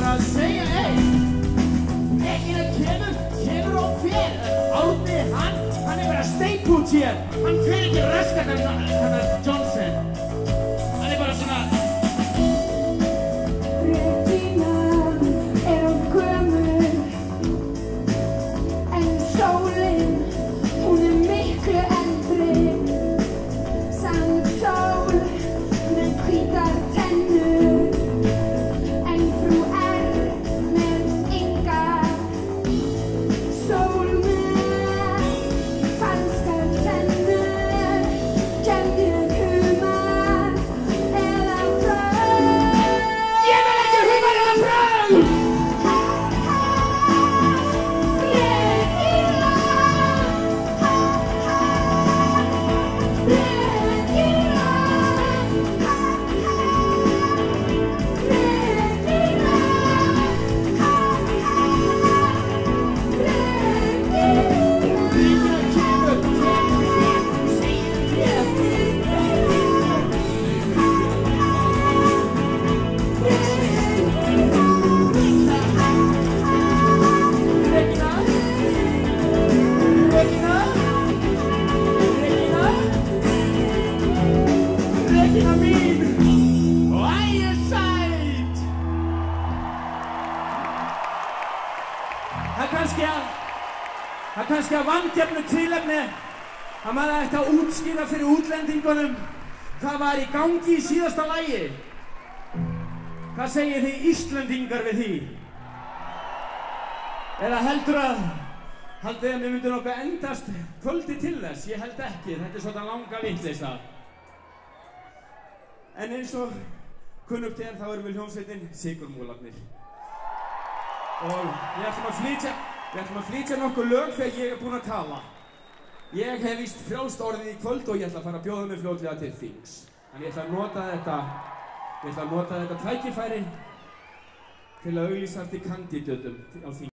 what I was saying. Hey, hey in a kæmpe, kæmpe rum fjæl. Árni, hann, hann er verið að steinbútið. Hann fyrir ekki restan en Johnson. Kannski að Það kannski að vangefnu tilefni að maður ætti að útskýra fyrir útlendingunum hvað var í gangi í síðasta lægi Hvað segir þið Íslendingar við því? Eða heldur að haldið að mér myndi nokkuð endast kvöldi til þess? Ég held ekki, þetta er svona langa vitleisa. En eins og kunnugt er þá erum við hljómsveitin Sigurmúlarnir. Og við ætlum að flytja, við ætlum að flytja nokkuð lög þegar ég er búinn að tala. Ég hef víst frjálst orðið í kvöld og ég ætla að fara að bjóða mig fljótlega til þings. En ég ætla að nota þetta, ég ætla að nota þetta tækifæri til að auglýsa eftir kandidatum á þing.